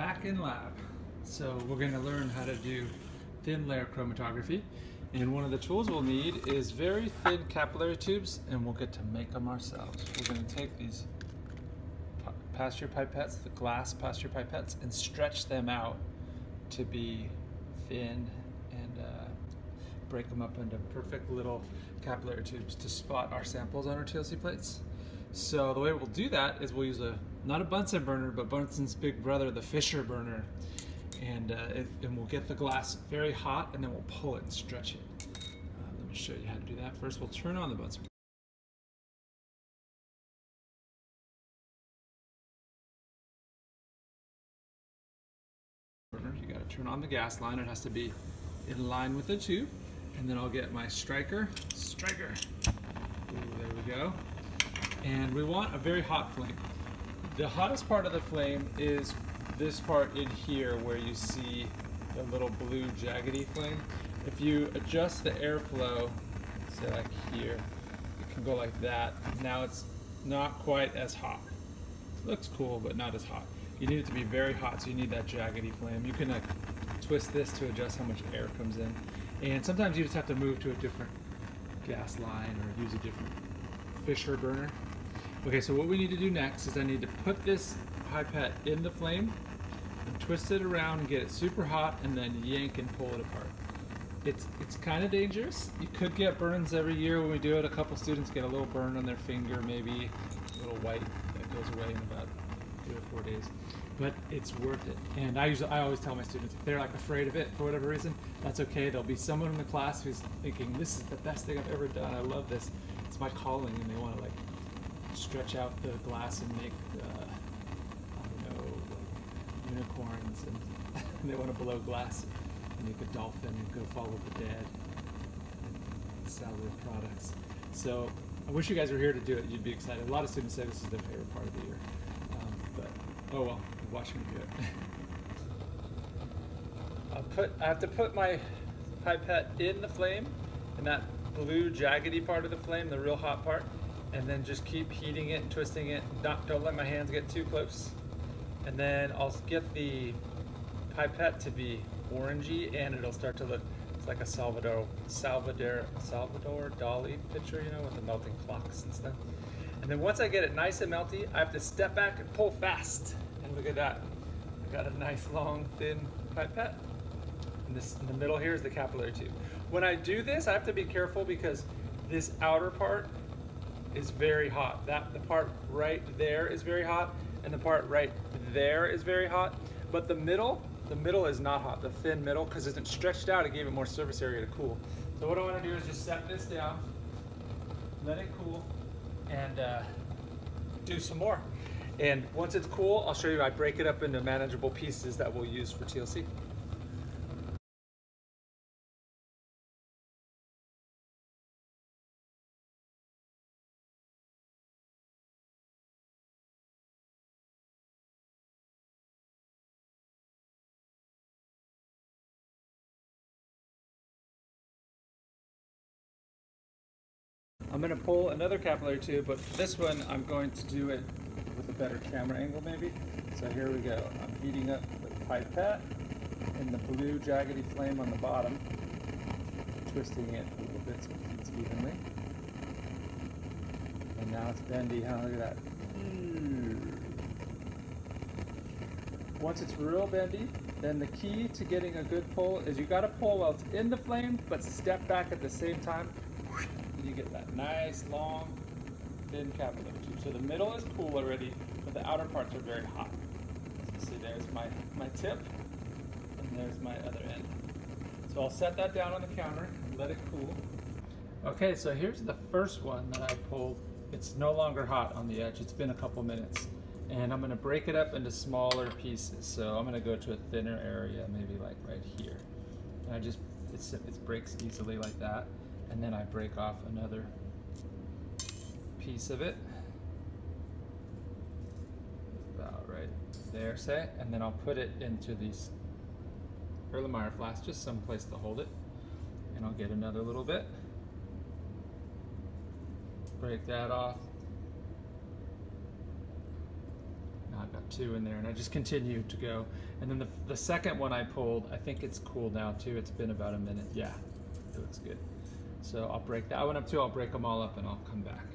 back in lab. So we're going to learn how to do thin layer chromatography. And one of the tools we'll need is very thin capillary tubes and we'll get to make them ourselves. We're going to take these Pasteur pipettes, the glass Pasteur pipettes, and stretch them out to be thin and uh, break them up into perfect little capillary tubes to spot our samples on our TLC plates. So the way we'll do that is we'll use a, not a Bunsen burner, but Bunsen's big brother, the Fisher burner. And, uh, and we'll get the glass very hot and then we'll pull it and stretch it. Uh, let me show you how to do that. First we'll turn on the Bunsen burner. You gotta turn on the gas line. It has to be in line with the tube. And then I'll get my striker. Striker. Ooh, there we go and we want a very hot flame. The hottest part of the flame is this part in here where you see the little blue jaggedy flame. If you adjust the airflow, say like here, it can go like that. Now it's not quite as hot. It looks cool, but not as hot. You need it to be very hot, so you need that jaggedy flame. You can like twist this to adjust how much air comes in. And sometimes you just have to move to a different gas line or use a different Fisher burner. Okay, so what we need to do next is I need to put this pipette in the flame and twist it around and get it super hot and then yank and pull it apart. It's it's kind of dangerous. You could get burns every year when we do it. A couple students get a little burn on their finger, maybe a little white that goes away in about three or four days. But it's worth it. And I usually I always tell my students if they're like afraid of it for whatever reason, that's okay. There'll be someone in the class who's thinking this is the best thing I've ever done. I love this. It's my calling, and they want to like stretch out the glass and make, uh, I don't know, like unicorns, and they want to blow glass and make a dolphin and go follow the dead and sell their products. So I wish you guys were here to do it. You'd be excited. A lot of students say this is their favorite part of the year. Um, but oh well, watch me do it. I'll put. I have to put my pipette in the flame, in that blue jaggedy part of the flame, the real hot part and then just keep heating it, and twisting it. Not, don't let my hands get too close. And then I'll get the pipette to be orangey and it'll start to look it's like a Salvador Salvador Salvador Dali picture, you know, with the melting clocks and stuff. And then once I get it nice and melty, I have to step back and pull fast. And look at that. I got a nice long thin pipette. And this in the middle here is the capillary tube. When I do this, I have to be careful because this outer part is very hot. That the part right there is very hot, and the part right there is very hot. But the middle, the middle is not hot. The thin middle, because it's stretched out, it gave it more surface area to cool. So what I want to do is just set this down, let it cool, and uh, do some more. And once it's cool, I'll show you. I break it up into manageable pieces that we'll use for TLC. I'm gonna pull another capillary tube, but this one, I'm going to do it with a better camera angle maybe. So here we go. I'm heating up the pipette in the blue jaggedy flame on the bottom, twisting it a little bit so it heats evenly. And now it's bendy, huh? Look at that. Hmm. Once it's real bendy, then the key to getting a good pull is you gotta pull while it's in the flame, but step back at the same time you get that nice, long, thin capillary tube. So the middle is cool already, but the outer parts are very hot. So see, there's my, my tip, and there's my other end. So I'll set that down on the counter, let it cool. Okay, so here's the first one that I pulled. It's no longer hot on the edge. It's been a couple minutes. And I'm gonna break it up into smaller pieces. So I'm gonna go to a thinner area, maybe like right here. And I just, it's, it breaks easily like that and then I break off another piece of it about right there say and then I'll put it into these Erlenmeyer flasks just some place to hold it and I'll get another little bit break that off now I've got two in there, and I just continue to go. And then the, the second one I pulled, I think it's cooled now too. It's been about a minute. Yeah, it looks good. So I'll break that one up too. I'll break them all up and I'll come back.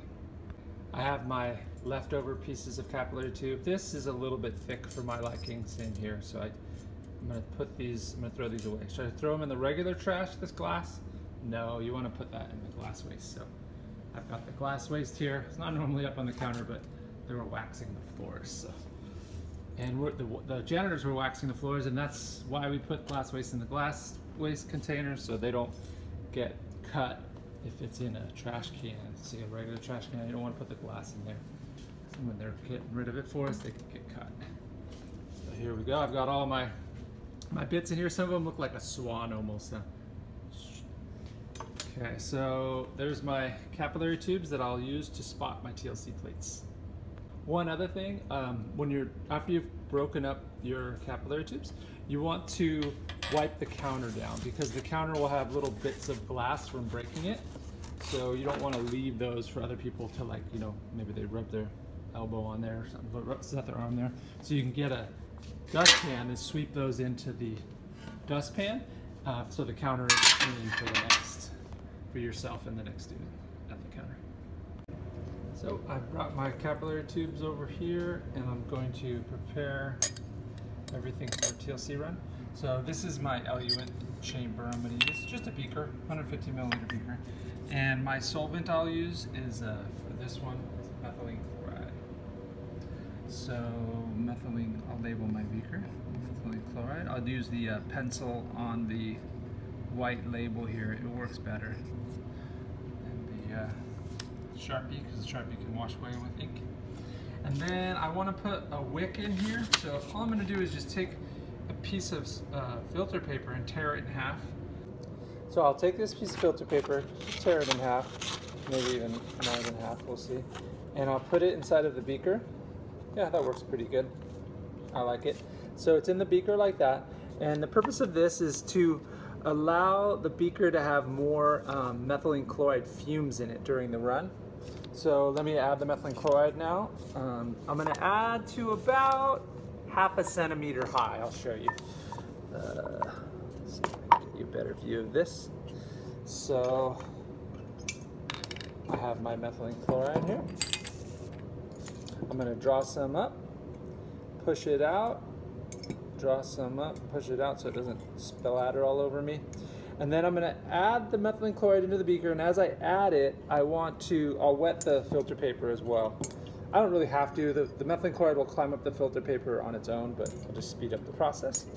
I have my leftover pieces of capillary tube. This is a little bit thick for my liking, same here. So I, I'm gonna put these, I'm gonna throw these away. Should I throw them in the regular trash, this glass? No, you wanna put that in the glass waste. So I've got the glass waste here. It's not normally up on the counter, but they were waxing the floors. So. And the, the janitors were waxing the floors, and that's why we put glass waste in the glass waste container so they don't get cut if it's in a trash can. See a regular trash can, you don't want to put the glass in there. So when they're getting rid of it for us, they can get cut. So here we go. I've got all my my bits in here. Some of them look like a swan almost. Okay, so there's my capillary tubes that I'll use to spot my TLC plates. One other thing, um, when you're after you've broken up your capillary tubes, you want to wipe the counter down because the counter will have little bits of glass from breaking it. So you don't want to leave those for other people to like, you know, maybe they rub their elbow on there or something, set their arm there. So you can get a dustpan and sweep those into the dustpan uh, so the counter is clean for the next for yourself and the next student at the counter. So I've brought my capillary tubes over here and I'm going to prepare everything for TLC run. So this is my eluent chamber I'm going to use. just a beaker, 150 milliliter beaker. And my solvent I'll use is, uh, for this one, methylene chloride. So methylene, I'll label my beaker, methylene chloride. I'll use the uh, pencil on the white label here. It works better than the uh, Sharpie because the Sharpie can wash away with ink. And then I want to put a wick in here. So all I'm going to do is just take a piece of uh, filter paper and tear it in half. So I'll take this piece of filter paper, tear it in half, maybe even more than half, we'll see. And I'll put it inside of the beaker. Yeah, that works pretty good. I like it. So it's in the beaker like that. And the purpose of this is to allow the beaker to have more um, methylene chloride fumes in it during the run. So let me add the methylene chloride now. Um, I'm gonna add to about half a centimeter high. I'll show you. Uh, see if I can get you a better view of this. So I have my methylene chloride here. I'm gonna draw some up, push it out, draw some up, push it out so it doesn't spill splatter all over me. And then I'm gonna add the methylene chloride into the beaker, and as I add it, I want to, I'll wet the filter paper as well. I don't really have to, the, the methylene chloride will climb up the filter paper on its own, but I'll just speed up the process.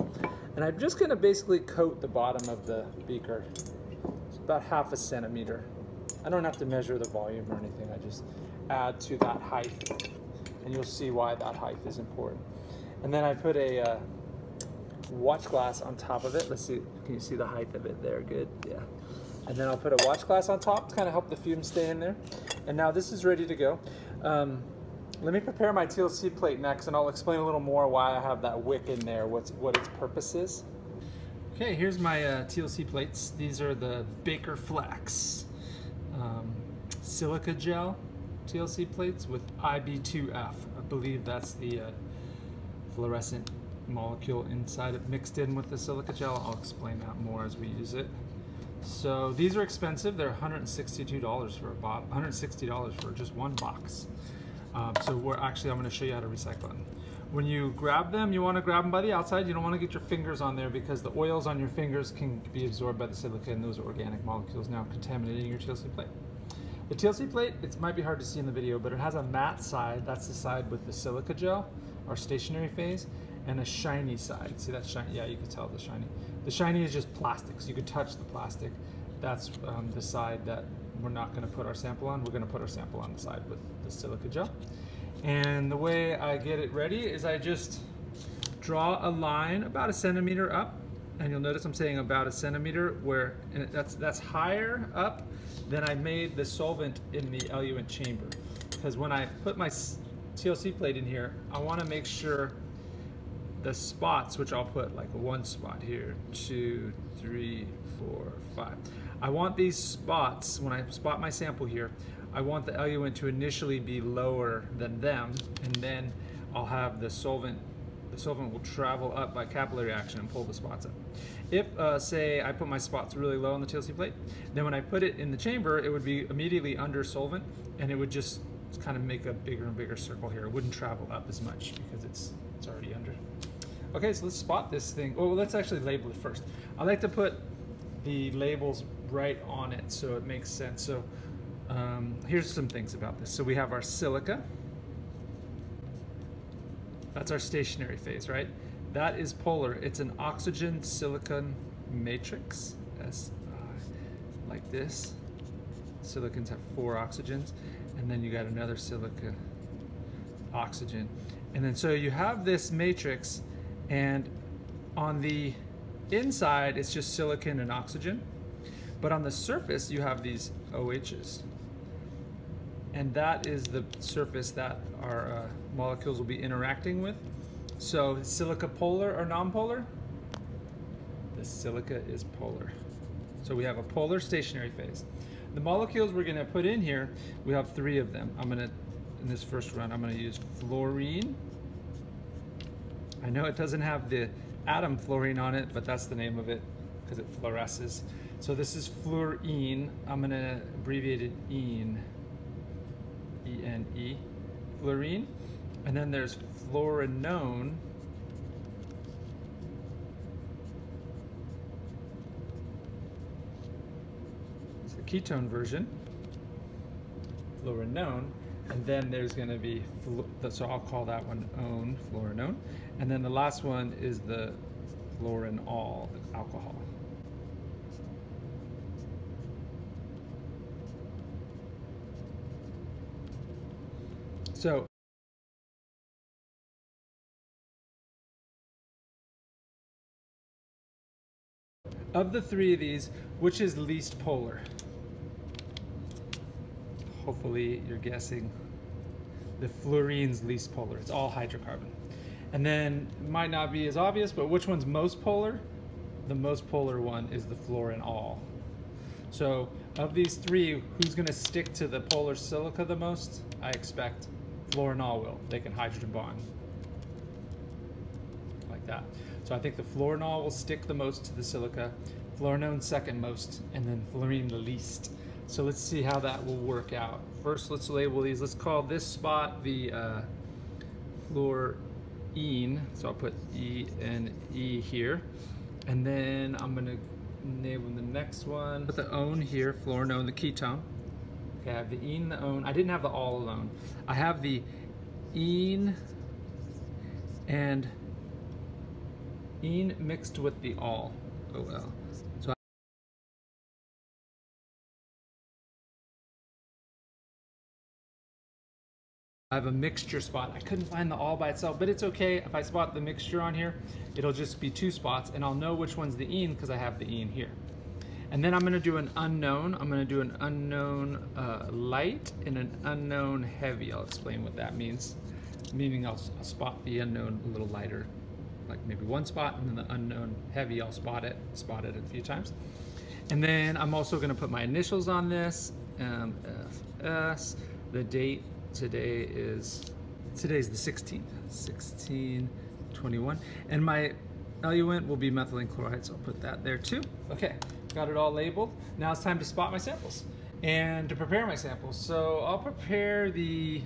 And I'm just gonna basically coat the bottom of the beaker. It's about half a centimeter. I don't have to measure the volume or anything, I just add to that height. And you'll see why that height is important. And then I put a, uh, watch glass on top of it. Let's see, can you see the height of it there? Good, yeah. And then I'll put a watch glass on top to kind of help the fumes stay in there. And now this is ready to go. Um, let me prepare my TLC plate next and I'll explain a little more why I have that wick in there, what's, what its purpose is. Okay, here's my uh, TLC plates. These are the Baker Flex um, silica gel TLC plates with IB2F. I believe that's the uh, fluorescent molecule inside it mixed in with the silica gel. I'll explain that more as we use it. So these are expensive. They're $162 for a box, $160 for just one box. Um, so we're actually, I'm gonna show you how to recycle them. When you grab them, you wanna grab them by the outside. You don't wanna get your fingers on there because the oils on your fingers can be absorbed by the silica and those organic molecules now contaminating your TLC plate. The TLC plate, it might be hard to see in the video, but it has a matte side. That's the side with the silica gel, our stationary phase and a shiny side. See that shiny? Yeah, you can tell the shiny. The shiny is just plastic, so you can touch the plastic. That's um, the side that we're not going to put our sample on. We're going to put our sample on the side with the silica gel. And the way I get it ready is I just draw a line about a centimeter up. And you'll notice I'm saying about a centimeter where that's, that's higher up than I made the solvent in the eluent chamber. Because when I put my TLC plate in here, I want to make sure the spots, which I'll put like one spot here, two, three, four, five. I want these spots, when I spot my sample here, I want the eluent to initially be lower than them, and then I'll have the solvent the solvent will travel up by capillary action and pull the spots up. If, uh, say, I put my spots really low on the TLC plate, then when I put it in the chamber, it would be immediately under solvent, and it would just kind of make a bigger and bigger circle here. It wouldn't travel up as much because it's, it's already under. Okay, so let's spot this thing. Well, let's actually label it first. I like to put the labels right on it so it makes sense. So um, here's some things about this. So we have our silica. That's our stationary phase, right? That is polar. It's an oxygen silicon matrix, S like this. Silicons have four oxygens, and then you got another silica oxygen. And then so you have this matrix, and on the inside it's just silicon and oxygen, but on the surface you have these OHs. And that is the surface that our uh, molecules will be interacting with. So silica polar or non-polar? The silica is polar. So we have a polar stationary phase. The molecules we're gonna put in here, we have three of them. I'm gonna, in this first run, I'm gonna use fluorene. I know it doesn't have the atom fluorine on it, but that's the name of it because it fluoresces. So this is fluorene. I'm gonna abbreviate it ENE. E-N-E, fluorene. And then there's fluorenone. Ketone version, fluorenone. And then there's going to be, so I'll call that one one fluorenone. And then the last one is the fluorenol, alcohol. So of the three of these, which is least polar? Hopefully you're guessing the fluorene's least polar. It's all hydrocarbon. And then might not be as obvious, but which one's most polar? The most polar one is the fluorenol. So of these three, who's gonna stick to the polar silica the most? I expect fluorenol will. They can hydrogen bond like that. So I think the fluorenol will stick the most to the silica, fluorenone second most, and then fluorene the least. So let's see how that will work out. First, let's label these. Let's call this spot the uh, fluorene. So I'll put E and E here. And then I'm gonna name the next one. Put the own here, fluorenone, the ketone. Okay, I have the ene, the own. I didn't have the all alone. I have the ene and ene mixed with the all. Oh well. Have a mixture spot. I couldn't find the all by itself, but it's okay. If I spot the mixture on here, it'll just be two spots and I'll know which one's the ene because I have the ene here. And then I'm gonna do an unknown. I'm gonna do an unknown uh, light and an unknown heavy. I'll explain what that means. Meaning I'll, I'll, spot the unknown a little lighter, like maybe one spot, and then the unknown heavy, I'll spot it, spot it a few times. And then I'm also gonna put my initials on this, um, FS. The date today is, today's the 16th, 1621. And my eluent will be methylene chloride, so I'll put that there too. Okay. Got it all labeled. Now it's time to spot my samples and to prepare my samples. So I'll prepare the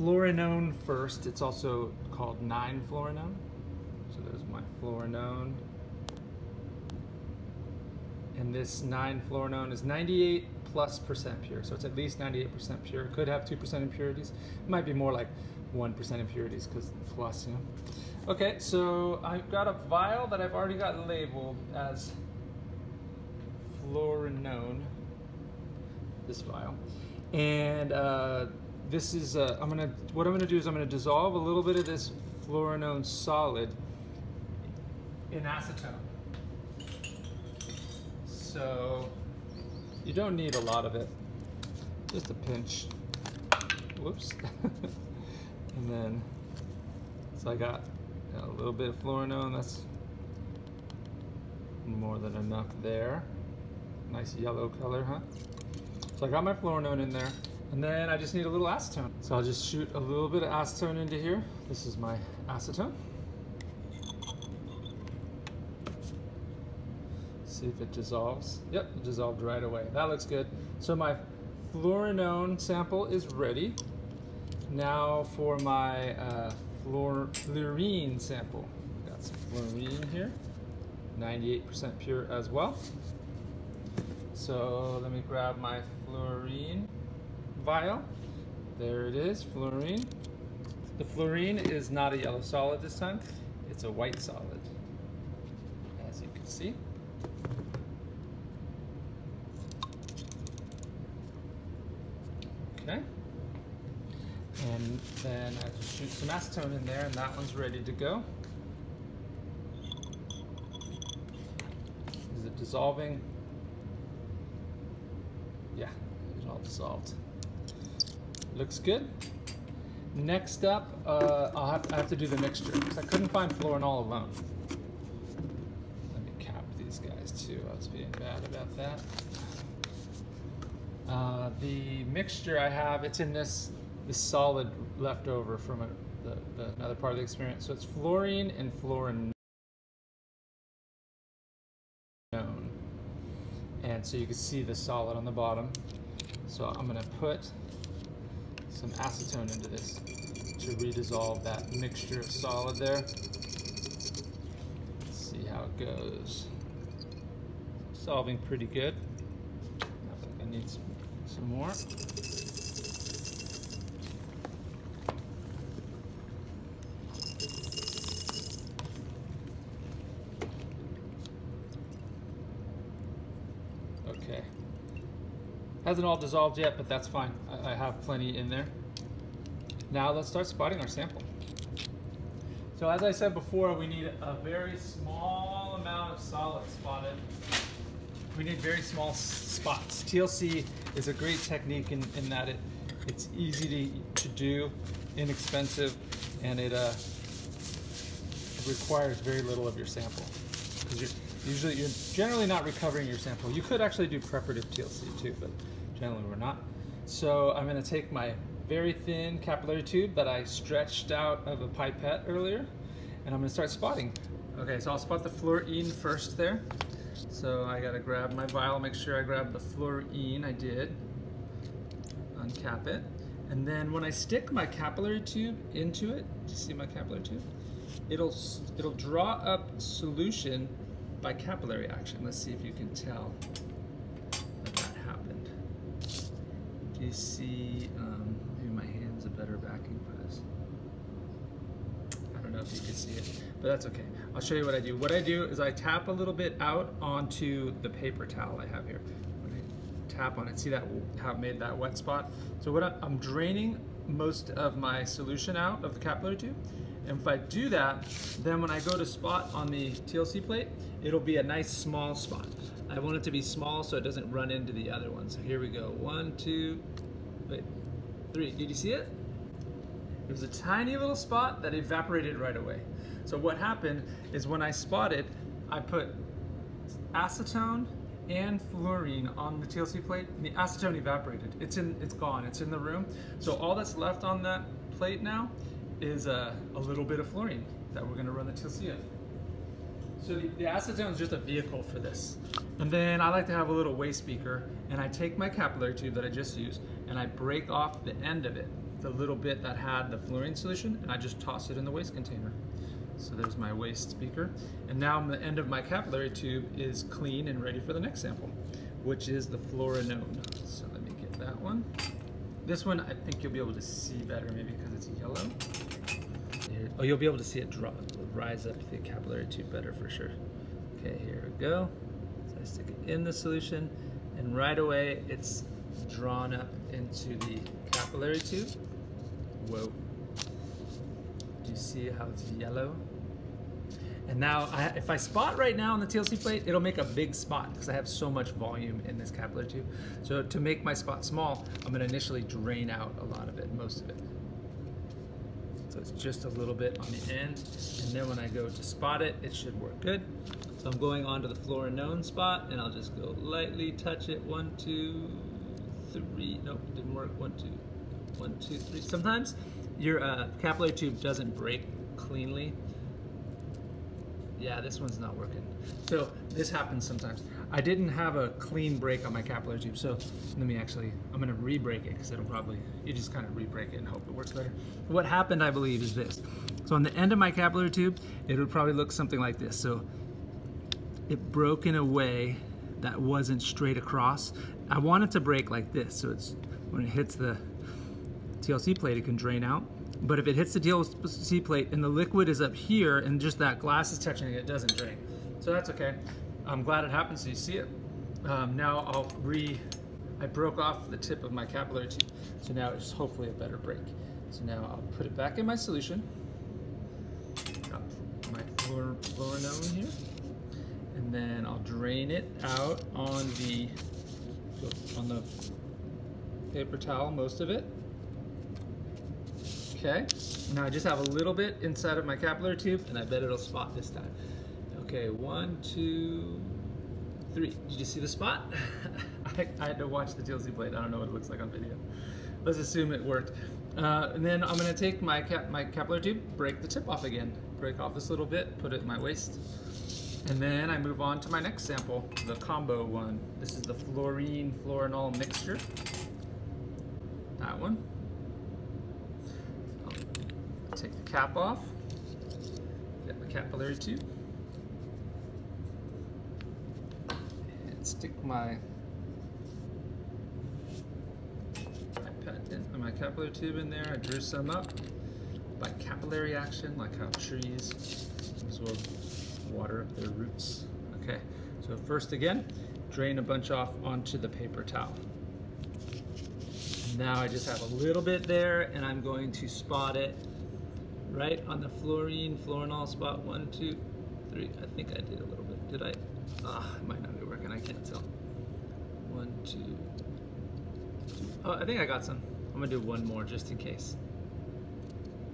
fluorenone first. It's also called 9-fluorenone. So there's my fluorenone. And this 9-fluorenone is 98 plus percent pure. So it's at least 98% pure. It could have 2% impurities. It might be more like 1% impurities because plus, you know. Okay, so I've got a vial that I've already got labeled as fluorenone, this vial. And uh, this is, uh, I'm gonna, what I'm gonna do is I'm gonna dissolve a little bit of this fluorenone solid in acetone. So you don't need a lot of it, just a pinch. Whoops. and then, so I got a little bit of fluorenone, that's more than enough there. Nice yellow color, huh? So I got my fluorenone in there, And then I just need a little acetone. So I'll just shoot a little bit of acetone into here. This is my acetone. See if it dissolves. Yep, it dissolved right away. That looks good. So my fluorenone sample is ready. Now for my uh, fluor fluorene sample. Got some fluorene here, 98% pure as well. So let me grab my fluorene vial. There it is, fluorene. The fluorene is not a yellow solid this time, it's a white solid, as you can see. Okay. And then I just shoot some acetone in there and that one's ready to go. Is it dissolving? Yeah, it's all dissolved. Looks good. Next up, uh, I'll have, I have to do the mixture because I couldn't find fluorenol alone. Let me cap these guys too. I was being bad about that. Uh, the mixture I have, it's in this this solid leftover from a, the, the, another part of the experience. So it's fluorene and fluorenone. And so you can see the solid on the bottom. So I'm gonna put some acetone into this to redissolve that mixture of solid there. Let's see how it goes. Solving pretty good. I think I need some, some more. Okay. Hasn't all dissolved yet, but that's fine. I, I have plenty in there. Now let's start spotting our sample. So as I said before, we need a very small amount of solid spotted. We need very small spots. TLC is a great technique in, in that it, it's easy to, to do, inexpensive, and it uh, requires very little of your sample. Because you're, usually you're generally not recovering your sample. You could actually do preparative TLC too, but generally we're not. So I'm gonna take my very thin capillary tube that I stretched out of a pipette earlier, and I'm gonna start spotting. Okay, so I'll spot the fluorene first there. So I gotta grab my vial, make sure I grab the fluorene, I did. Uncap it. And then when I stick my capillary tube into it, do you see my capillary tube? It'll, it'll draw up solution by capillary action. Let's see if you can tell that that happened. Do you see, um, maybe my hand's a better backing for this. I don't know if you can see it, but that's okay. I'll show you what I do. What I do is I tap a little bit out onto the paper towel I have here. When I tap on it, see that how it made that wet spot? So what I, I'm draining most of my solution out of the capillary tube. And if I do that, then when I go to spot on the TLC plate, it'll be a nice small spot. I want it to be small so it doesn't run into the other one. So here we go. One, two, wait, three. Did you see it? It was a tiny little spot that evaporated right away. So what happened is when I spotted, I put acetone and fluorene on the TLC plate, and the acetone evaporated. It's in, it's gone, it's in the room. So all that's left on that plate now is a, a little bit of fluorene that we're gonna run the TLC of. So the, the acetone is just a vehicle for this. And then I like to have a little waste beaker and I take my capillary tube that I just used and I break off the end of it, the little bit that had the fluorene solution, and I just toss it in the waste container. So there's my waste beaker. And now the end of my capillary tube is clean and ready for the next sample, which is the fluorenone. So let me get that one. This one I think you'll be able to see better maybe because it's yellow. Oh, you'll be able to see it drop, rise up the capillary tube better for sure. Okay, here we go. So I stick it in the solution and right away it's drawn up into the capillary tube. Whoa. Do you see how it's yellow? And now, I, if I spot right now on the TLC plate, it'll make a big spot because I have so much volume in this capillary tube. So to make my spot small, I'm gonna initially drain out a lot of it, most of it. So it's just a little bit on the end. And then when I go to spot it, it should work good. So I'm going on to the fluorenone spot and I'll just go lightly touch it, one, two, three. Nope, didn't work. One, two, one, two, three. Sometimes your uh, capillary tube doesn't break cleanly. Yeah, this one's not working. So this happens sometimes. I didn't have a clean break on my capillary tube, so let me actually, I'm gonna re-break it because it'll probably, you just kind of re-break it and hope it works better. What happened, I believe, is this. So on the end of my capillary tube, it would probably look something like this. So it broke in a way that wasn't straight across. I want it to break like this, so it's when it hits the TLC plate, it can drain out. But if it hits the TLC plate and the liquid is up here and just that glass is touching it, it doesn't drain. So that's okay. I'm glad it happened so you see it. Um, now I'll re, I broke off the tip of my capillary tube. So now it's hopefully a better break. So now I'll put it back in my solution. My fluorenone here. And then I'll drain it out on the, on the paper towel, most of it. Okay, now I just have a little bit inside of my capillary tube and I bet it'll spot this time. Okay, one, two, three. Did you see the spot? I, I, had to watch the TLC plate. I don't know what it looks like on video. Let's assume it worked. Uh, and then I'm gonna take my, cap, my capillary tube, break the tip off again. Break off this little bit, put it in my waist. And then I move on to my next sample, the combo one. This is the fluorene fluorenol mixture. That one. take the cap off, get my capillary tube, and stick my in, my capillary tube in there. I drew some up by capillary action, like how trees absorb water up their roots. Okay, so first again, drain a bunch off onto the paper towel. Now I just have a little bit there and I'm going to spot it right on the fluorene, fluorenol spot. One, two, three. I think I did a little bit. Did I? Ah, it might not be working. I can't tell. One, two, two. Oh, I think I got some. I'm gonna do one more just in case.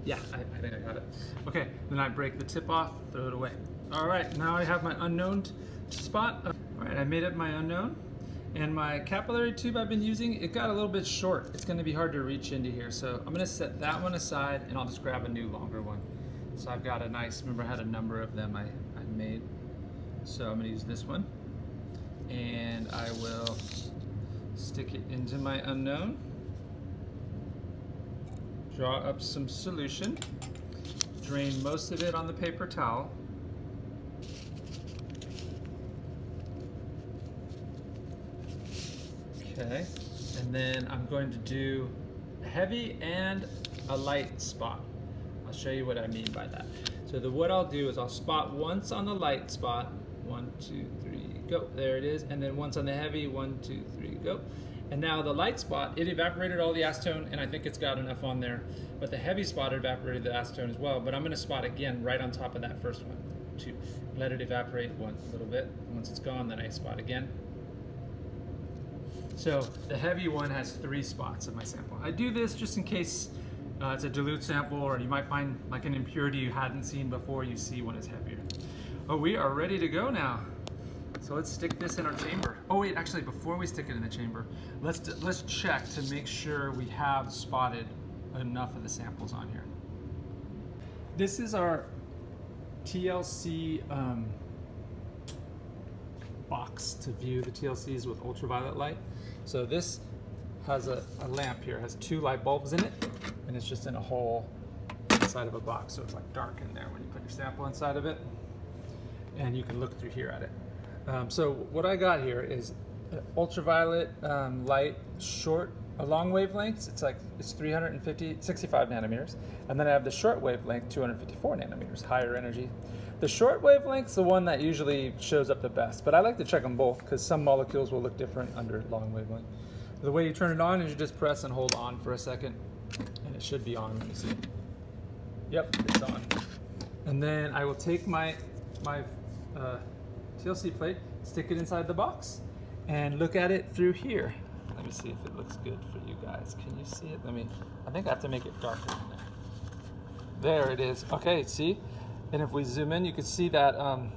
Yeah, I, I think I got it. Okay, then I break the tip off, throw it away. All right, now I have my unknown spot. All right, I made up my unknown. And my capillary tube I've been using, it got a little bit short. It's gonna be hard to reach into here. So I'm gonna set that one aside and I'll just grab a new longer one. So I've got a nice, remember I had a number of them I, I made. So I'm gonna use this one. And I will stick it into my unknown. Draw up some solution. Drain most of it on the paper towel. Okay, and then I'm going to do heavy and a light spot. I'll show you what I mean by that. So the what I'll do is I'll spot once on the light spot, one, two, three, go. There it is. And then once on the heavy, one, two, three, go. And now the light spot, it evaporated all the acetone and I think it's got enough on there. But the heavy spot evaporated the acetone as well. But I'm gonna spot again right on top of that first one. Two. Let it evaporate one a little bit. Once it's gone, then I spot again. So the heavy one has three spots in my sample. I do this just in case uh, it's a dilute sample or you might find like an impurity you hadn't seen before you see when it's heavier. Oh, we are ready to go now. So let's stick this in our chamber. Oh wait, actually before we stick it in the chamber, let's, let's check to make sure we have spotted enough of the samples on here. This is our TLC um, box to view the TLCs with ultraviolet light. So this has a, a lamp here, has two light bulbs in it, and it's just in a hole inside of a box. So it's like dark in there when you put your sample inside of it. And you can look through here at it. Um, so what I got here is ultraviolet um, light short a long wavelengths, it's like it's 350, 65 nanometers. And then I have the short wavelength, 254 nanometers, higher energy. The short wavelength's the one that usually shows up the best, but I like to check them both because some molecules will look different under long wavelength. The way you turn it on is you just press and hold on for a second, and it should be on, let me see. Yep, it's on. And then I will take my, my uh, TLC plate, stick it inside the box, and look at it through here. Let me see if it looks good for you guys. Can you see it? Let me, I think I have to make it darker. There it is. Okay, see? And if we zoom in, you can see that um,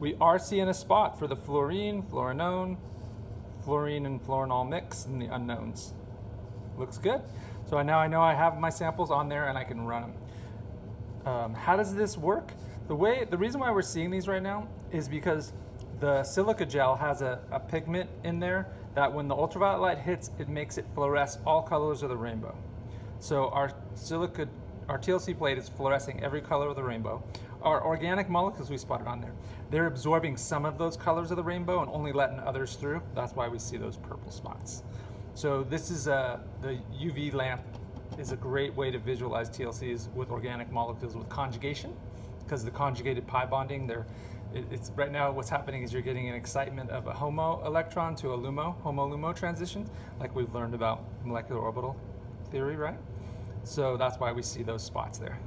we are seeing a spot for the fluorene, fluorenone, fluorene and fluorenol mix and the unknowns. Looks good. So now I know I have my samples on there and I can run them. Um, how does this work? The way, the reason why we're seeing these right now is because the silica gel has a, a pigment in there that when the ultraviolet light hits, it makes it fluoresce all colors of the rainbow. So our silica, our TLC plate is fluorescing every color of the rainbow. Our organic molecules we spotted on there, they're absorbing some of those colors of the rainbow and only letting others through. That's why we see those purple spots. So this is a, the UV lamp is a great way to visualize TLCs with organic molecules with conjugation because the conjugated pi bonding, they're it's right now what's happening is you're getting an excitement of a HOMO electron to a LUMO, HOMO-LUMO transition, like we've learned about molecular orbital theory, right? So that's why we see those spots there.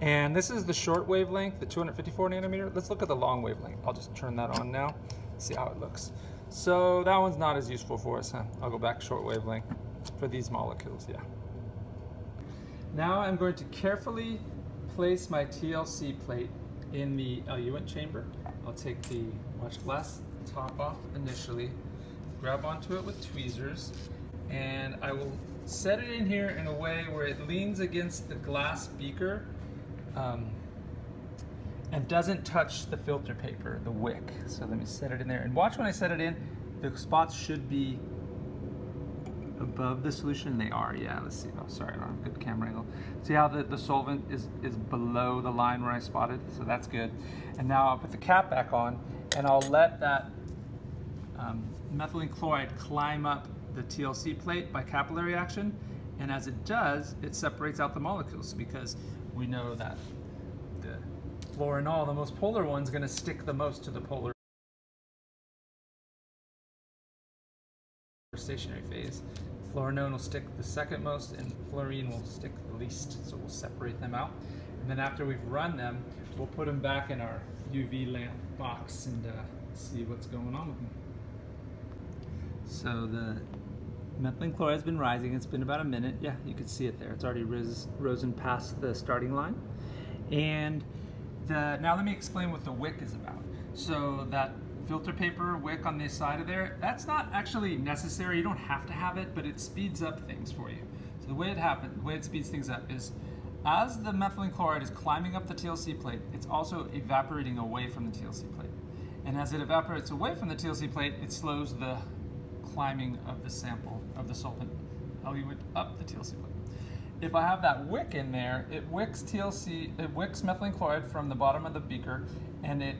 And this is the short wavelength, the 254 nanometer. Let's look at the long wavelength. I'll just turn that on now, see how it looks. So that one's not as useful for us, huh? I'll go back short wavelength for these molecules, yeah. Now I'm going to carefully place my TLC plate in the eluent chamber. I'll take the watch glass top off initially, grab onto it with tweezers, and I will set it in here in a way where it leans against the glass beaker um, and doesn't touch the filter paper, the wick. So let me set it in there. And watch when I set it in, the spots should be above the solution? They are, yeah, let's see. Oh, sorry, I don't have a good camera angle. See how the, the solvent is, is below the line where I spotted? So that's good. And now I'll put the cap back on and I'll let that um, methylene chloride climb up the TLC plate by capillary action. And as it does, it separates out the molecules because we know that the fluorenol, the most polar one, is going to stick the most to the polar stationary phase. Fluorenone will stick the second most and fluorene will stick the least. So we'll separate them out. And then after we've run them, we'll put them back in our UV lamp box and uh, see what's going on with them. So the methylene chloride has been rising. It's been about a minute. Yeah, you can see it there. It's already risen past the starting line. And the, now let me explain what the wick is about. So that filter paper wick on the side of there, that's not actually necessary. You don't have to have it, but it speeds up things for you. So the way it happens, the way it speeds things up is as the methylene chloride is climbing up the TLC plate, it's also evaporating away from the TLC plate. And as it evaporates away from the TLC plate, it slows the climbing of the sample of the solvent oh, eluent up the TLC plate. If I have that wick in there, it wicks TLC, it wicks methylene chloride from the bottom of the beaker and it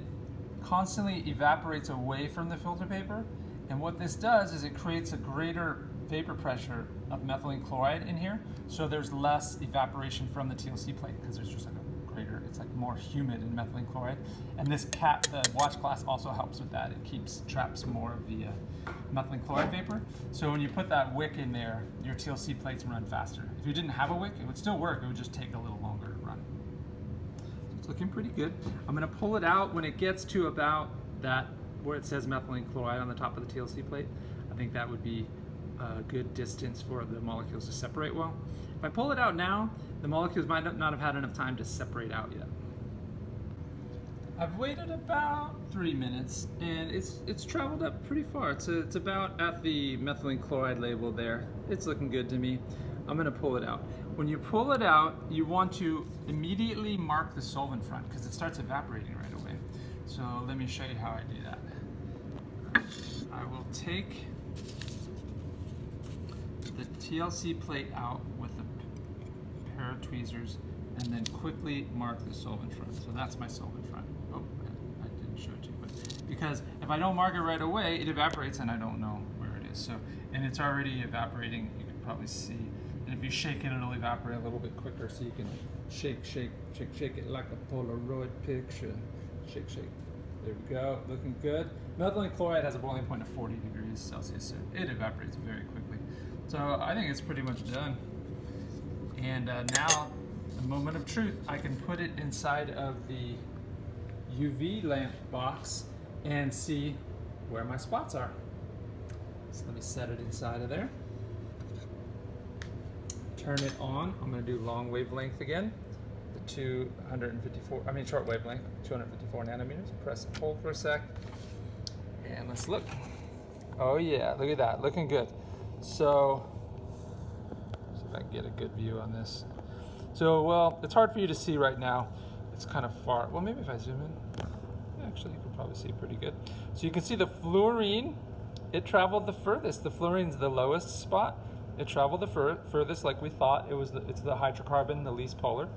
constantly evaporates away from the filter paper. And what this does is it creates a greater vapor pressure of methylene chloride in here. So there's less evaporation from the TLC plate because there's just like a greater, it's like more humid in methylene chloride. And this cap, the watch glass also helps with that. It keeps, traps more of the uh, methylene chloride vapor. So when you put that wick in there, your TLC plates run faster. If you didn't have a wick, it would still work. It would just take a little longer to run. It's looking pretty good. I'm gonna pull it out when it gets to about that, where it says methylene chloride on the top of the TLC plate. I think that would be a good distance for the molecules to separate well. If I pull it out now, the molecules might not have had enough time to separate out yet. I've waited about three minutes and it's it's traveled up pretty far. It's, a, it's about at the methylene chloride label there. It's looking good to me. I'm gonna pull it out. When you pull it out, you want to immediately mark the solvent front because it starts evaporating right away. So let me show you how I do that. I will take the TLC plate out with a pair of tweezers and then quickly mark the solvent front. So that's my solvent front. Oh, I didn't show it to you, but because if I don't mark it right away, it evaporates and I don't know where it is. So, and it's already evaporating. You can probably see and if you shake it, it'll evaporate a little bit quicker so you can shake, shake, shake, shake it like a Polaroid picture. Shake, shake. There we go, looking good. Methylene chloride has a boiling point of 40 degrees Celsius, so it evaporates very quickly. So I think it's pretty much done. And uh, now, the moment of truth, I can put it inside of the UV lamp box and see where my spots are. So let me set it inside of there turn it on. I'm gonna do long wavelength again. The 254, I mean short wavelength, 254 nanometers. Press hold for a sec. And let's look. Oh yeah, look at that, looking good. So, see if I can get a good view on this. So, well, it's hard for you to see right now. It's kind of far. Well, maybe if I zoom in, actually you can probably see pretty good. So you can see the fluorene, it traveled the furthest. The fluorene's the lowest spot. It traveled the fur furthest like we thought. It was the, it's the hydrocarbon, the least polar.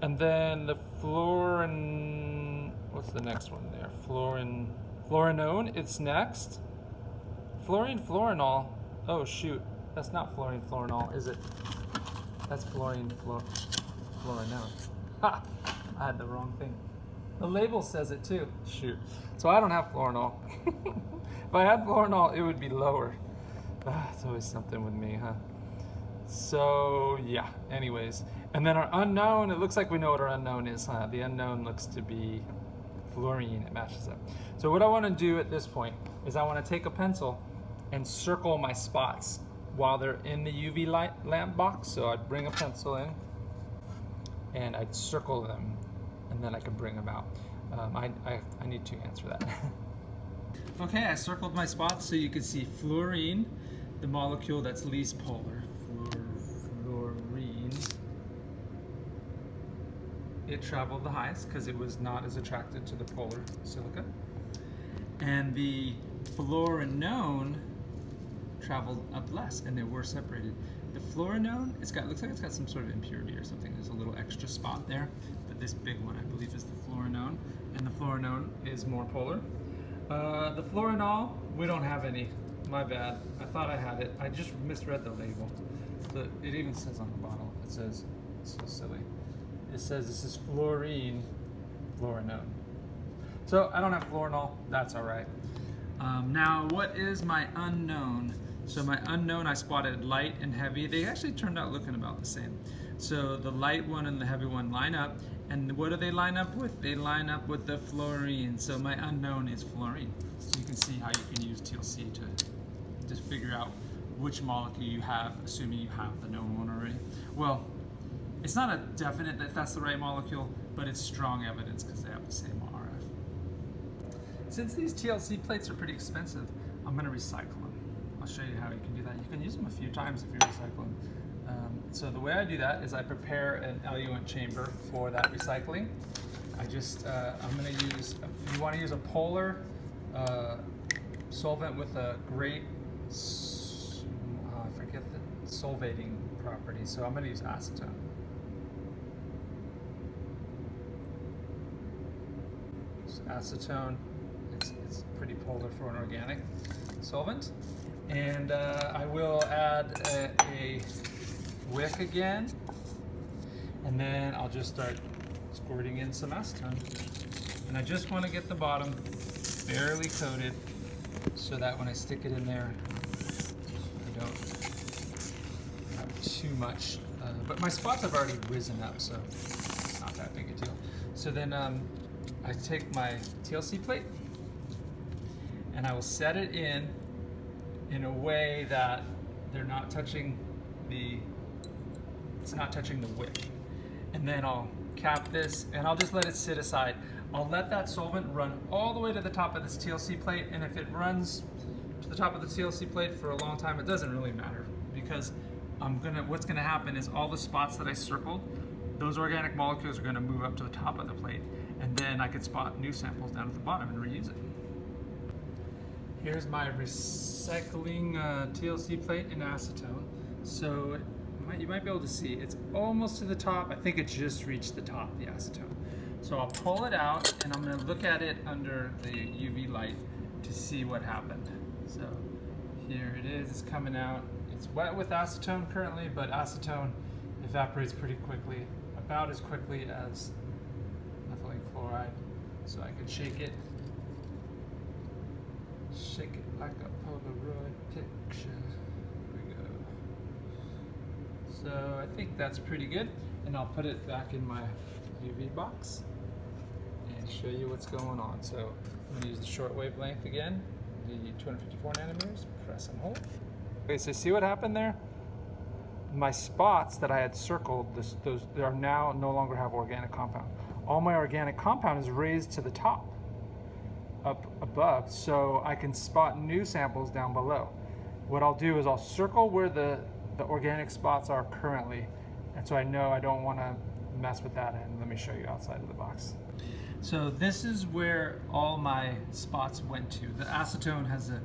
And then the fluorene, what's the next one there? Fluorene, fluorenone, it's next. Fluorene fluorenol, oh shoot, that's not fluorene fluorenol, is it? That's fluorene fluor fluorenone. Ha! I had the wrong thing. The label says it too. Shoot. So I don't have fluorenol. if I had fluorenol, it would be lower. Ah, it's always something with me, huh? So yeah, anyways. And then our unknown, it looks like we know what our unknown is, huh? The unknown looks to be fluorene, it matches up. So what I wanna do at this point is I wanna take a pencil and circle my spots while they're in the UV light lamp box. So I'd bring a pencil in and I'd circle them and then I can bring them out. Um, I, I, I need to answer that. okay, I circled my spots so you can see fluorene, the molecule that's least polar. fluorene. It traveled the highest because it was not as attracted to the polar silica. And the fluorenone traveled up less and they were separated. The fluorenone, it's got looks like it's got some sort of impurity or something. There's a little extra spot there, but this big one I believe is the fluorenone, and the fluorenone is more polar. Uh, the fluorenol, we don't have any. My bad. I thought I had it. I just misread the label. The, it even says on the bottle. It says, so silly. It says this is fluorene fluorenone. So I don't have fluorenol. That's all right. Um, now, what is my unknown? So my unknown, I spotted light and heavy. They actually turned out looking about the same. So the light one and the heavy one line up. And what do they line up with? They line up with the fluorene. So my unknown is fluorene. So you can see how you can use TLC to just figure out which molecule you have, assuming you have the known one already. Well, it's not a definite that that's the right molecule, but it's strong evidence because they have the same RF. Since these TLC plates are pretty expensive, I'm going to recycle them. I'll show you how you can do that. You can use them a few times if you're recycling. Um, so the way I do that is I prepare an eluent chamber for that recycling. I just, uh, I'm gonna use, you wanna use a polar uh, solvent with a great, uh, I forget the solvating property, so I'm gonna use acetone. Acetone, it's, it's pretty polar for an organic solvent. And uh, I will add a, a, wick again. And then I'll just start squirting in some acetone. And I just want to get the bottom barely coated so that when I stick it in there, I don't have too much. Uh, but my spots have already risen up, so it's not that big a deal. So then um, I take my TLC plate and I will set it in in a way that they're not touching the, it's not touching the wick. And then I'll cap this and I'll just let it sit aside. I'll let that solvent run all the way to the top of this TLC plate and if it runs to the top of the TLC plate for a long time, it doesn't really matter because I'm gonna, what's gonna happen is all the spots that I circled, those organic molecules are gonna move up to the top of the plate and then I could spot new samples down at the bottom and reuse it. Here's my recycling uh, TLC plate in acetone. So might, you might be able to see, it's almost to the top. I think it just reached the top, the acetone. So I'll pull it out and I'm gonna look at it under the UV light to see what happened. So here it is, it's coming out. It's wet with acetone currently, but acetone evaporates pretty quickly, about as quickly as methylene chloride. So I can shake it Shake it like a Polaroid picture. Here we go. So I think that's pretty good. And I'll put it back in my UV box and show you what's going on. So I'm gonna use the short wavelength again, the 254 nanometers, press and hold. Okay, so see what happened there? my spots that I had circled, this, those are now no longer have organic compound. All my organic compound is raised to the top, up above, so I can spot new samples down below. What I'll do is I'll circle where the, the organic spots are currently, and so I know I don't want to mess with that. And let me show you outside of the box. So this is where all my spots went to. The acetone has a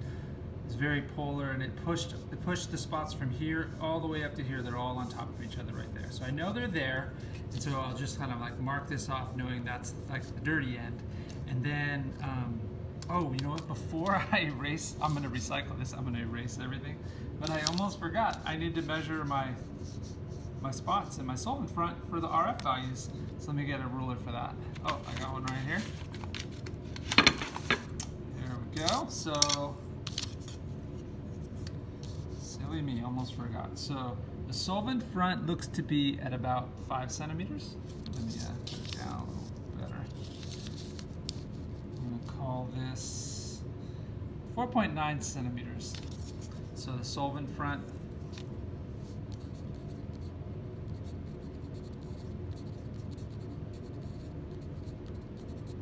is very polar and it pushed it pushed the spots from here all the way up to here. They're all on top of each other right there. So I know they're there, and so I'll just kind of like mark this off, knowing that's like the dirty end. And then, um, oh, you know what? Before I erase, I'm gonna recycle this. I'm gonna erase everything, but I almost forgot. I need to measure my my spots and my solvent front for the RF values. So let me get a ruler for that. Oh, I got one right here. There we go. So Silly me, almost forgot. So the solvent front looks to be at about five centimeters. Let me uh, down a little better. I'm gonna call this 4.9 centimeters. So the solvent front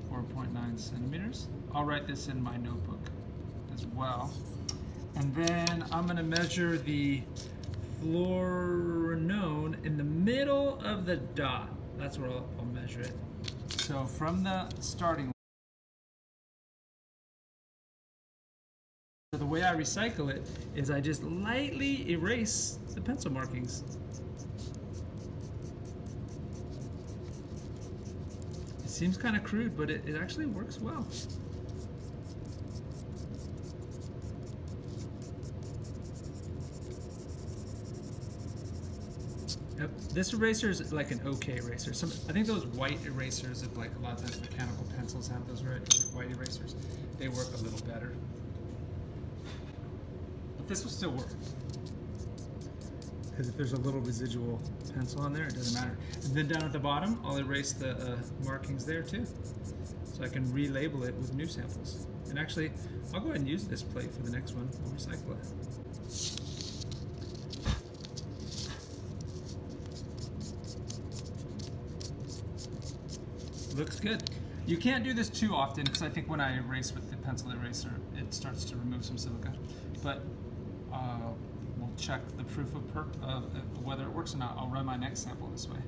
Four point nine centimeters. I'll write this in my notebook as well. And then I'm gonna measure the fluorenone in the middle of the dot. That's where I'll, I'll measure it. So from the starting The way I recycle it is I just lightly erase the pencil markings. It seems kind of crude, but it, it actually works well. Yep. This eraser is like an okay eraser. Some, I think those white erasers, of like a lot of times mechanical pencils have those right, white erasers, they work a little better. This will still work. Because if there's a little residual pencil on there, it doesn't matter. And then down at the bottom, I'll erase the uh, markings there too. So I can relabel it with new samples. And actually, I'll go ahead and use this plate for the next one. I'll recycle it. looks good. You can't do this too often because I think when I erase with the pencil eraser, it starts to remove some silica. But we'll check the proof of uh, whether it works or not. I'll run my next sample this way.